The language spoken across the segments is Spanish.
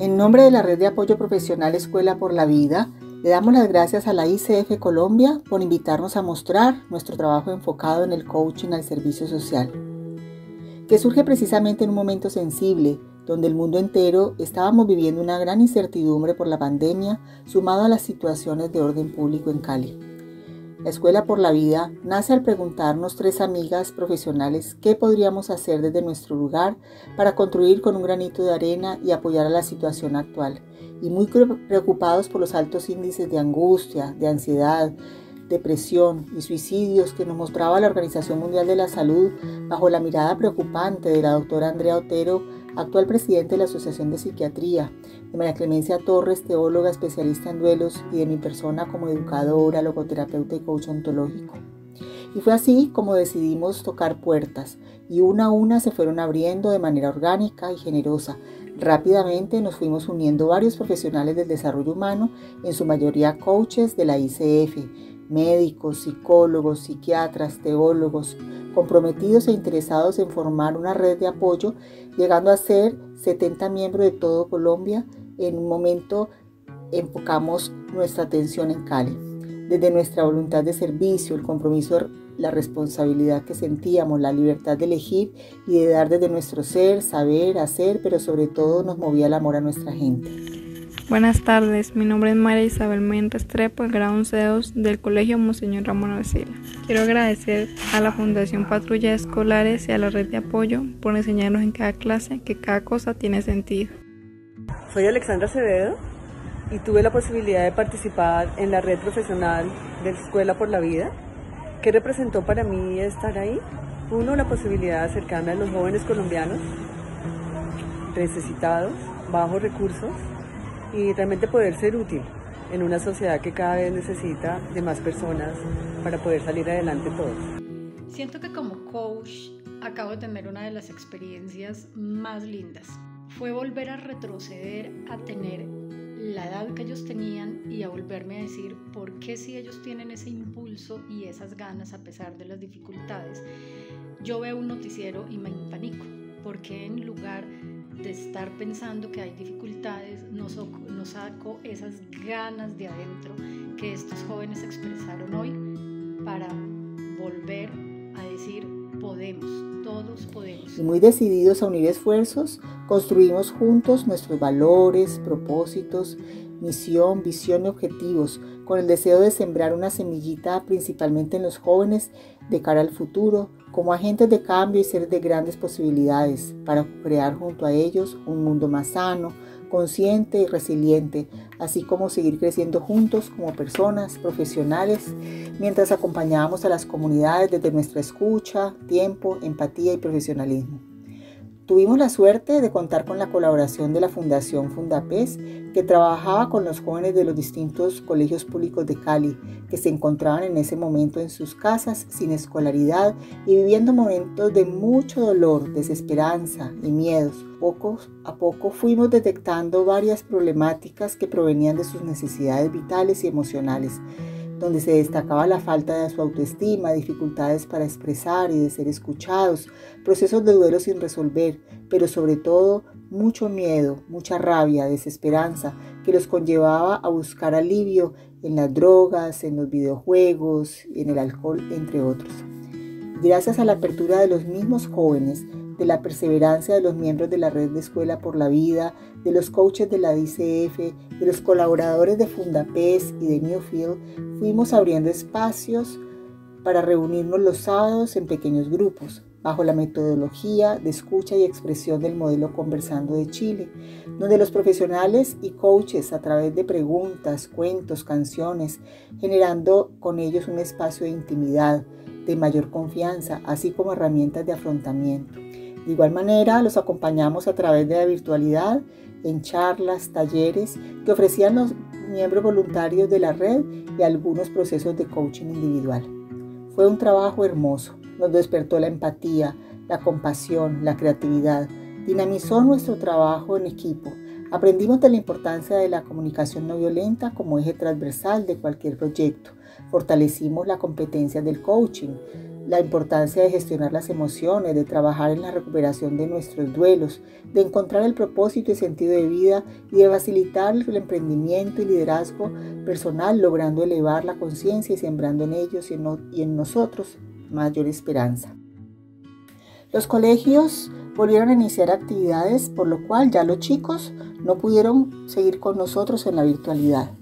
En nombre de la Red de Apoyo Profesional Escuela por la Vida, le damos las gracias a la ICF Colombia por invitarnos a mostrar nuestro trabajo enfocado en el coaching al servicio social, que surge precisamente en un momento sensible donde el mundo entero estábamos viviendo una gran incertidumbre por la pandemia, sumado a las situaciones de orden público en Cali. La Escuela por la Vida nace al preguntarnos tres amigas profesionales qué podríamos hacer desde nuestro lugar para contribuir con un granito de arena y apoyar a la situación actual, y muy preocupados por los altos índices de angustia, de ansiedad, depresión y suicidios que nos mostraba la Organización Mundial de la Salud bajo la mirada preocupante de la doctora Andrea Otero, actual presidente de la Asociación de Psiquiatría, de María Clemencia Torres, teóloga especialista en duelos, y de mi persona como educadora, logoterapeuta y coach ontológico. Y fue así como decidimos tocar puertas, y una a una se fueron abriendo de manera orgánica y generosa. Rápidamente nos fuimos uniendo varios profesionales del desarrollo humano, en su mayoría coaches de la ICF, médicos, psicólogos, psiquiatras, teólogos, comprometidos e interesados en formar una red de apoyo, llegando a ser 70 miembros de todo Colombia. En un momento enfocamos nuestra atención en Cali. Desde nuestra voluntad de servicio, el compromiso, la responsabilidad que sentíamos, la libertad de elegir y de dar desde nuestro ser, saber, hacer, pero sobre todo nos movía el amor a nuestra gente. Buenas tardes, mi nombre es María Isabel Méndez Trepo, el grado 11 del Colegio Monseñor Ramón Avecila. Quiero agradecer a la Fundación Patrulla Escolares y a la Red de Apoyo por enseñarnos en cada clase que cada cosa tiene sentido. Soy Alexandra Acevedo y tuve la posibilidad de participar en la red profesional de Escuela por la Vida. ¿Qué representó para mí estar ahí? Uno, la posibilidad de acercarme a los jóvenes colombianos necesitados, bajos recursos, y realmente poder ser útil en una sociedad que cada vez necesita de más personas para poder salir adelante todos. Siento que como coach acabo de tener una de las experiencias más lindas. Fue volver a retroceder a tener la edad que ellos tenían y a volverme a decir por qué si ellos tienen ese impulso y esas ganas a pesar de las dificultades. Yo veo un noticiero y me impanico, porque en lugar de estar pensando que hay dificultades, nos, saco esas ganas de adentro que estos jóvenes expresaron hoy para volver a decir podemos, todos podemos. Y muy decididos a unir esfuerzos, construimos juntos nuestros valores, propósitos, misión, visión y objetivos, con el deseo de sembrar una semillita principalmente en los jóvenes de cara al futuro, como agentes de cambio y seres de grandes posibilidades, para crear junto a ellos un mundo más sano, consciente y resiliente, así como seguir creciendo juntos como personas, profesionales, mientras acompañamos a las comunidades desde nuestra escucha, tiempo, empatía y profesionalismo. Tuvimos la suerte de contar con la colaboración de la Fundación Fundapes, que trabajaba con los jóvenes de los distintos colegios públicos de Cali, que se encontraban en ese momento en sus casas sin escolaridad y viviendo momentos de mucho dolor, desesperanza y miedos. Poco a poco fuimos detectando varias problemáticas que provenían de sus necesidades vitales y emocionales donde se destacaba la falta de su autoestima, dificultades para expresar y de ser escuchados, procesos de duelo sin resolver, pero sobre todo mucho miedo, mucha rabia, desesperanza, que los conllevaba a buscar alivio en las drogas, en los videojuegos, en el alcohol, entre otros. Gracias a la apertura de los mismos jóvenes, de la perseverancia de los miembros de la Red de Escuela por la Vida, de los coaches de la DCF, de los colaboradores de Fundapes y de Newfield, fuimos abriendo espacios para reunirnos los sábados en pequeños grupos, bajo la metodología de escucha y expresión del modelo Conversando de Chile, donde los profesionales y coaches a través de preguntas, cuentos, canciones, generando con ellos un espacio de intimidad, de mayor confianza, así como herramientas de afrontamiento. De igual manera, los acompañamos a través de la virtualidad en charlas, talleres que ofrecían los miembros voluntarios de la red y algunos procesos de coaching individual. Fue un trabajo hermoso, nos despertó la empatía, la compasión, la creatividad, dinamizó nuestro trabajo en equipo, aprendimos de la importancia de la comunicación no violenta como eje transversal de cualquier proyecto, fortalecimos la competencia del coaching, la importancia de gestionar las emociones, de trabajar en la recuperación de nuestros duelos, de encontrar el propósito y sentido de vida y de facilitar el emprendimiento y liderazgo personal, logrando elevar la conciencia y sembrando en ellos y en, nosotros mayor esperanza. Los colegios volvieron a iniciar actividades, por lo cual ya los chicos no pudieron seguir con nosotros en la virtualidad.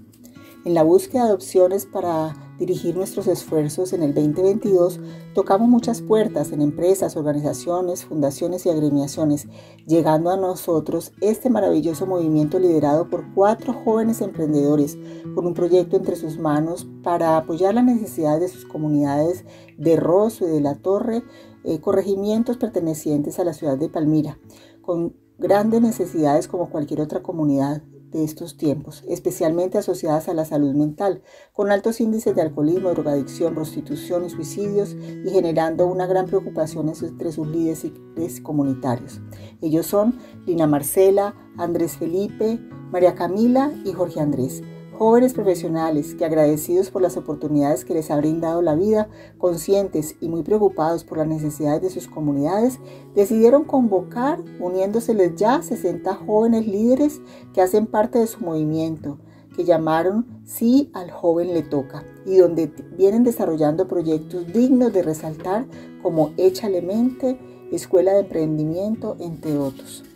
En la búsqueda de opciones para dirigir nuestros esfuerzos en el 2022, tocamos muchas puertas en empresas, organizaciones, fundaciones y agremiaciones, llegando a nosotros este maravilloso movimiento liderado por cuatro jóvenes emprendedores con un proyecto entre sus manos para apoyar las necesidades de sus comunidades de Rosso y de La Torre, eh, corregimientos pertenecientes a la ciudad de Palmira, con grandes necesidades como cualquier otra comunidad de estos tiempos, especialmente asociadas a la salud mental, con altos índices de alcoholismo, drogadicción, prostitución y suicidios, y generando una gran preocupación entre sus líderes comunitarios. Ellos son Lina Marcela, Andrés Felipe, María Camila y Jorge Andrés jóvenes profesionales que agradecidos por las oportunidades que les ha brindado la vida, conscientes y muy preocupados por las necesidades de sus comunidades, decidieron convocar, uniéndoseles ya 60 jóvenes líderes que hacen parte de su movimiento, que llamaron Sí al joven le toca y donde vienen desarrollando proyectos dignos de resaltar como Échale Mente, Escuela de Emprendimiento, entre otros.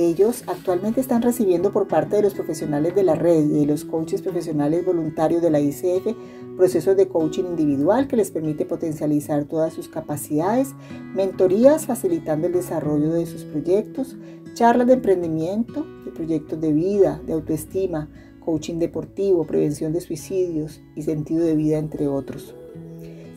Ellos actualmente están recibiendo por parte de los profesionales de la red y de los coaches profesionales voluntarios de la ICF procesos de coaching individual que les permite potencializar todas sus capacidades, mentorías facilitando el desarrollo de sus proyectos, charlas de emprendimiento, de proyectos de vida, de autoestima, coaching deportivo, prevención de suicidios y sentido de vida, entre otros.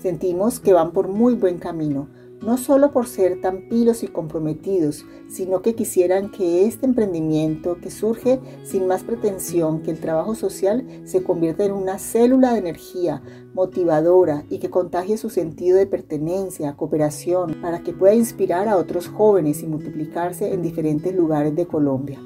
Sentimos que van por muy buen camino no solo por ser tan pilos y comprometidos, sino que quisieran que este emprendimiento que surge sin más pretensión que el trabajo social se convierta en una célula de energía motivadora y que contagie su sentido de pertenencia, cooperación, para que pueda inspirar a otros jóvenes y multiplicarse en diferentes lugares de Colombia.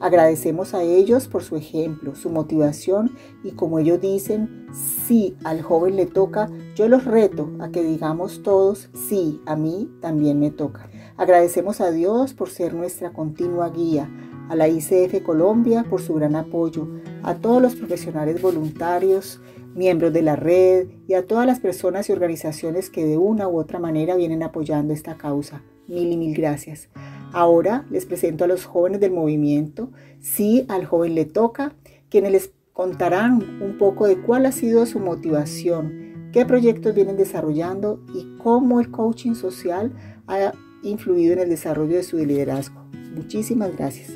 Agradecemos a ellos por su ejemplo, su motivación y como ellos dicen, si al joven le toca, yo los reto a que digamos todos, sí, a mí también me toca. Agradecemos a Dios por ser nuestra continua guía, a la ICF Colombia por su gran apoyo, a todos los profesionales voluntarios, miembros de la red y a todas las personas y organizaciones que de una u otra manera vienen apoyando esta causa. Mil y mil gracias. Ahora les presento a los jóvenes del movimiento. Sí, al joven le toca, quienes les contarán un poco de cuál ha sido su motivación, qué proyectos vienen desarrollando y cómo el coaching social ha influido en el desarrollo de su liderazgo. Muchísimas gracias.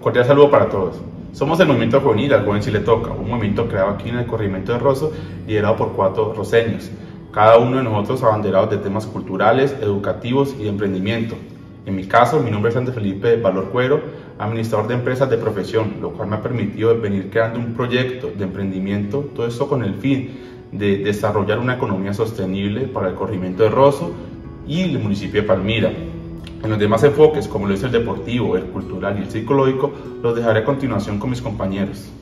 Cordial saludo para todos. Somos el Movimiento Juvenil Al Joven Si Le Toca, un movimiento creado aquí en el corrimiento de Rosso, liderado por cuatro roseños cada uno de nosotros abanderados de temas culturales, educativos y de emprendimiento. En mi caso, mi nombre es Andrés Felipe Valor Cuero, administrador de empresas de profesión, lo cual me ha permitido venir creando un proyecto de emprendimiento, todo esto con el fin de desarrollar una economía sostenible para el corrimiento de Rosso y el municipio de Palmira. En los demás enfoques, como lo es el deportivo, el cultural y el psicológico, los dejaré a continuación con mis compañeros.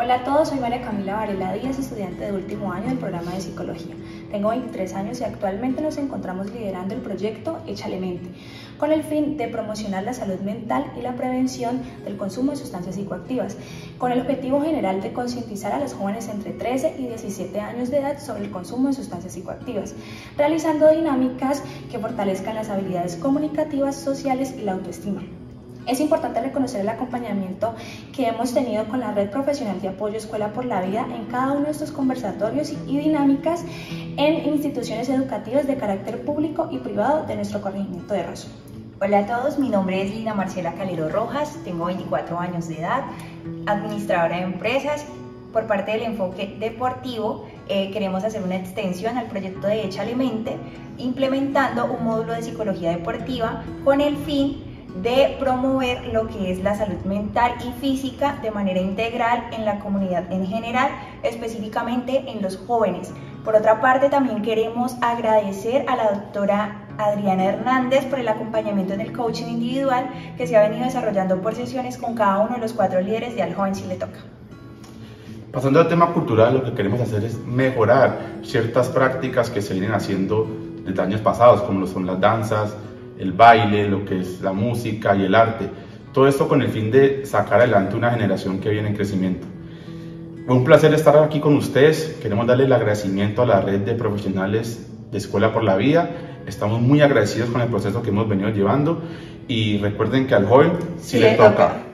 Hola a todos, soy María Camila Varela Díaz, estudiante de último año del programa de psicología. Tengo 23 años y actualmente nos encontramos liderando el proyecto Échale Mente, con el fin de promocionar la salud mental y la prevención del consumo de sustancias psicoactivas, con el objetivo general de concientizar a los jóvenes entre 13 y 17 años de edad sobre el consumo de sustancias psicoactivas, realizando dinámicas que fortalezcan las habilidades comunicativas, sociales y la autoestima. Es importante reconocer el acompañamiento que hemos tenido con la Red Profesional de Apoyo Escuela por la Vida en cada uno de estos conversatorios y dinámicas en instituciones educativas de carácter público y privado de nuestro corregimiento de Rosso. Hola a todos, mi nombre es Lina Marcela Calero Rojas, tengo 24 años de edad, administradora de empresas. Por parte del enfoque deportivo, eh, queremos hacer una extensión al proyecto de Hecha Alimente, implementando un módulo de psicología deportiva con el fin de promover lo que es la salud mental y física de manera integral en la comunidad en general, específicamente en los jóvenes. Por otra parte, también queremos agradecer a la doctora Adriana Hernández por el acompañamiento en el coaching individual que se ha venido desarrollando por sesiones con cada uno de los cuatro líderes de Al Joven Si Le Toca. Pasando al tema cultural, lo que queremos hacer es mejorar ciertas prácticas que se vienen haciendo desde años pasados, como lo son las danzas, el baile, lo que es la música y el arte. Todo esto con el fin de sacar adelante una generación que viene en crecimiento. Un placer estar aquí con ustedes. Queremos darle el agradecimiento a la red de profesionales de Escuela por la Vida. Estamos muy agradecidos con el proceso que hemos venido llevando y recuerden que al joven sí, le toca.